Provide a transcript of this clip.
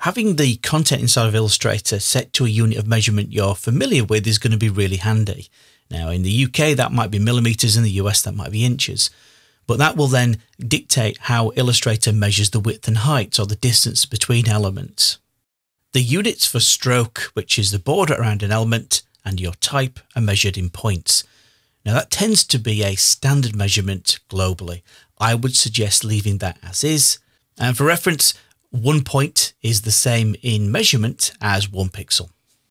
having the content inside of Illustrator set to a unit of measurement you're familiar with is going to be really handy. Now, in the UK, that might be millimeters, in the US, that might be inches. But that will then dictate how Illustrator measures the width and height or the distance between elements. The units for stroke, which is the border around an element, and your type are measured in points. Now, that tends to be a standard measurement globally. I would suggest leaving that as is. And for reference, one point is the same in measurement as one pixel.